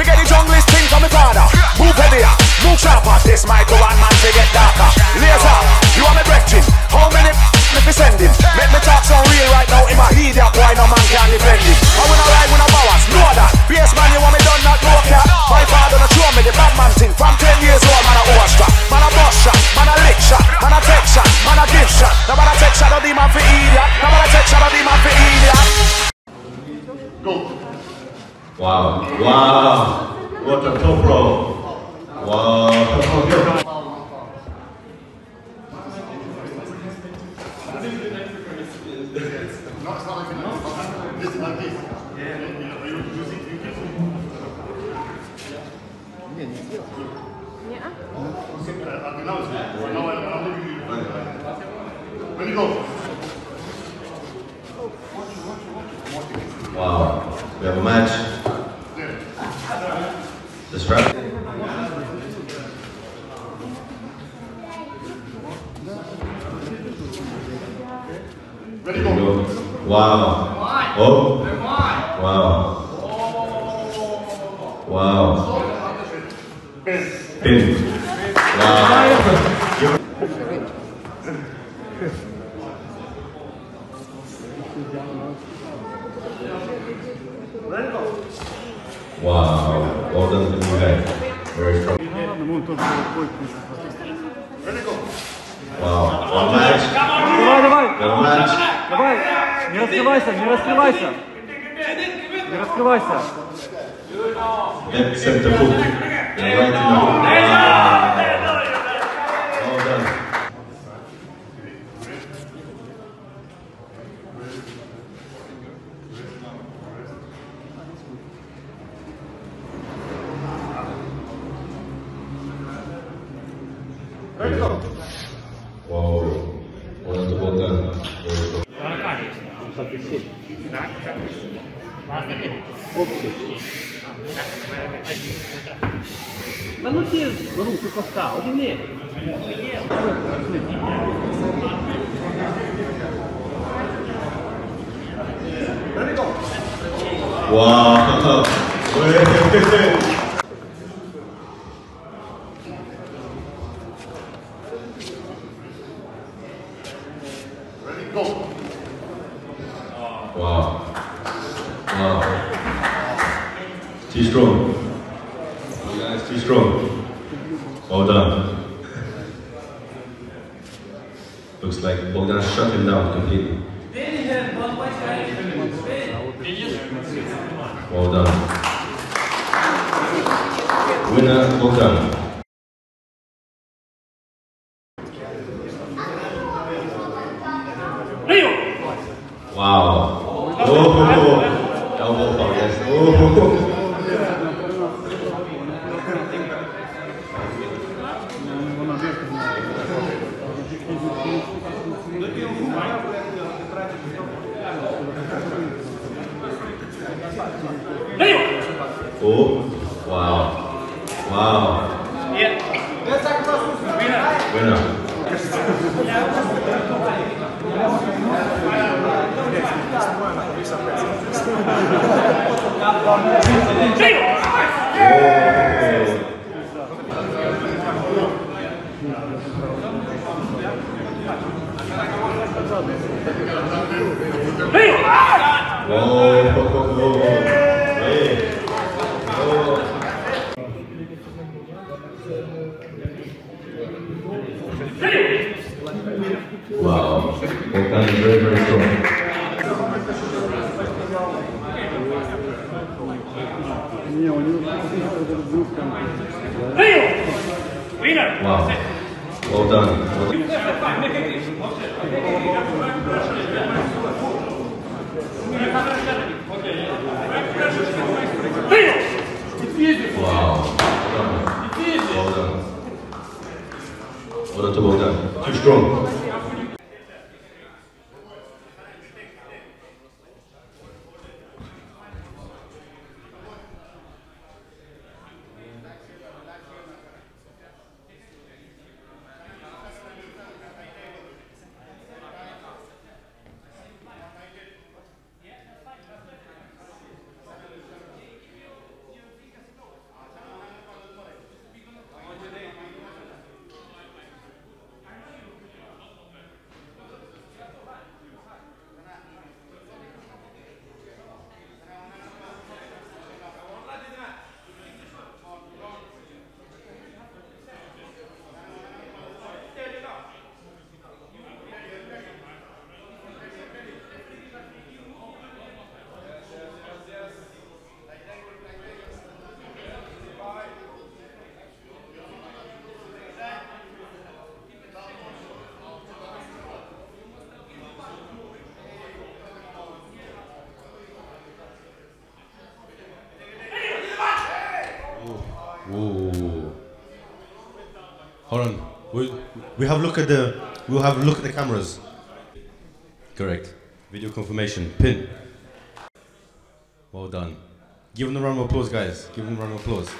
Me get the junglist thing from the father. Move heavier, move sharper. This might go one man to get darker. Laser, you are my breaking. How many me fi send him? Make me talk so real right now. In my heat up, why no man can defend him? I wanna ride with a powers, know that. Bass man, you want me done not no cat. My father show me the bad man thing. From 10 years old, man a overstrap. Man a bust shot, man a lick shot, man a take shot, man a give shot. No man a take shot of the man for idiot. Wow. Wow. What a top row. Wow. Wow. We have a match. This round. Ready, go. Wow. Oh. Wow. Wow. Pin. Wow. Wow. Well done to the new guy. Very strong. Wow. One match. Давай, давай, One match. давай. Не раскрывайся, не раскрывайся. Не раскрывайся. Left center hook. And right in the hook. Wow. Well done, well done. Very strong. Та ну ті руки коста, одні. Wow. Go. Wow. Wow. Too strong. You guys too strong. Well done. Looks like Bogdan shut him down completely. Well done. Winner Bogdan. Oh. Wow. Wow. Yeah. Whoa. Done. Wow. Well done. Well done. Well done. Too strong. Hold on. We we have look at the we'll have a look at the cameras. Correct. Video confirmation. Pin. Well done. Give them a round of applause, guys. Give them a round of applause.